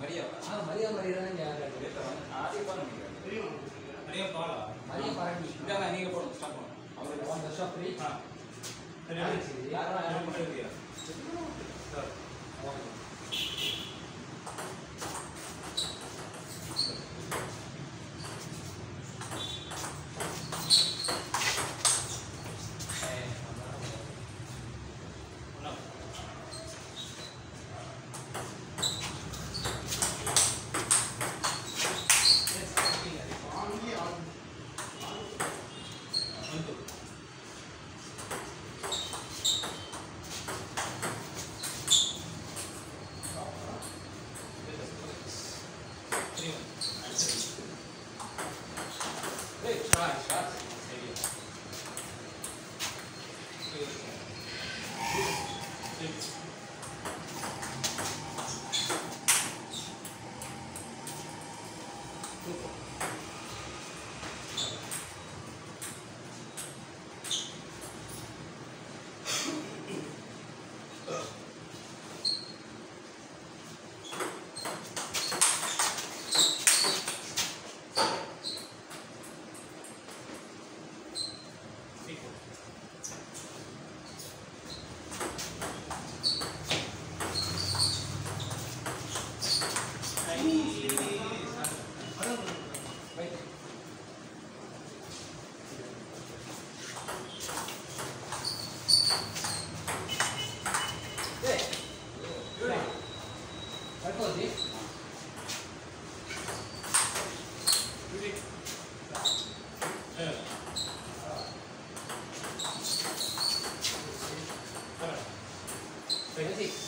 மரியா மரியா மரியா தான் ஆதி பண்ணு மரியா பாலா மரியா பாரண்டி இதாங்க நீங்க போடும் ஸ்டாப் பண்ணுங்க அவருக்கு ஒன் லட்சம் ஃப்ரீ ஆ சரி யாரும் யாரும் பண்ணுறீங்க sir okay Hey, try, try. Thank you.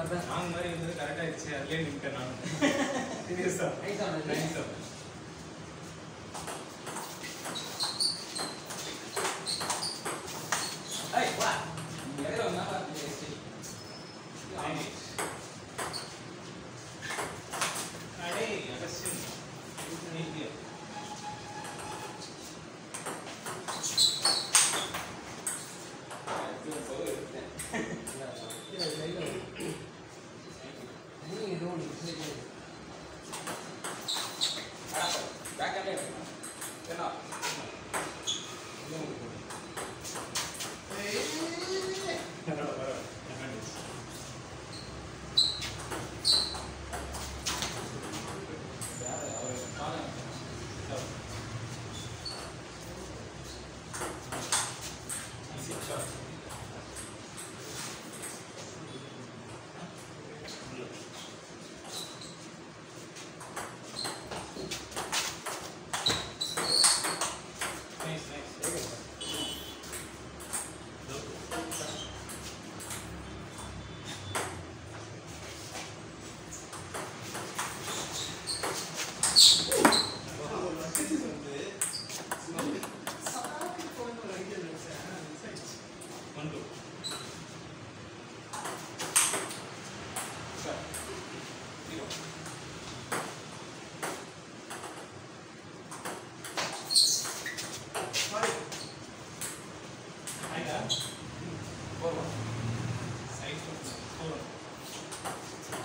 மாதிரி தான் நாங்க மாதிரி இருந்தது கரெக்டா இருந்துச்சு. அதுலயே நின்ட்டேன் நான். சீரியஸா நைஸ் ஆனது நைஸா ஏய்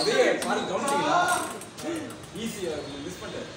அதே பாரு கவனிச்சீங்களா? ஈஸியா மிஸ் பண்ணிட்டேன்.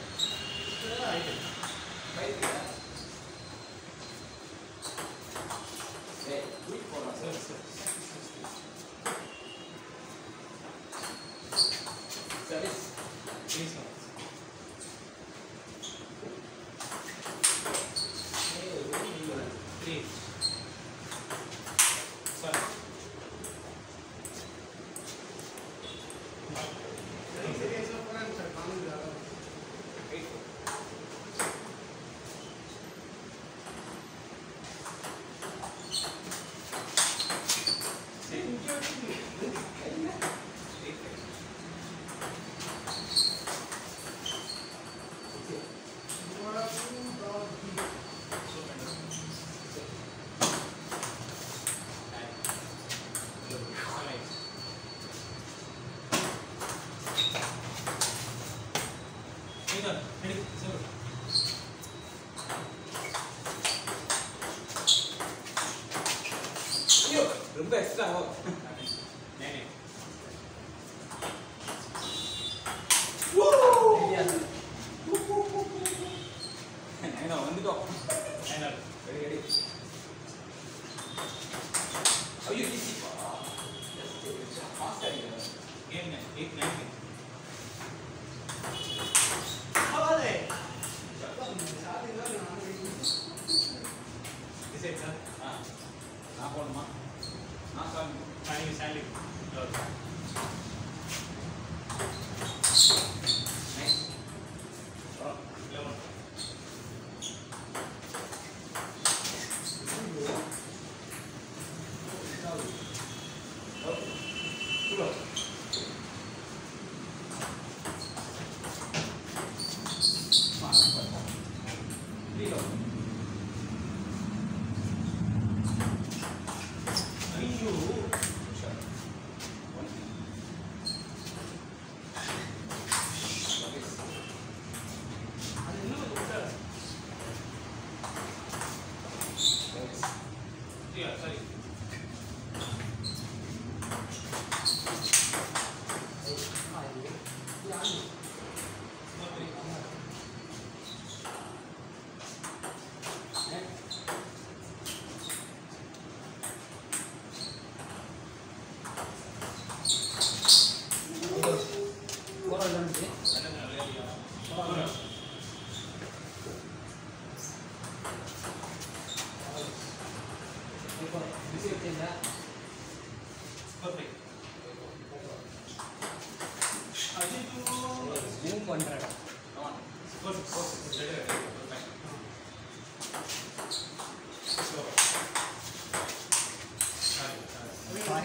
போகணுமா நான் சாமி நைஸ்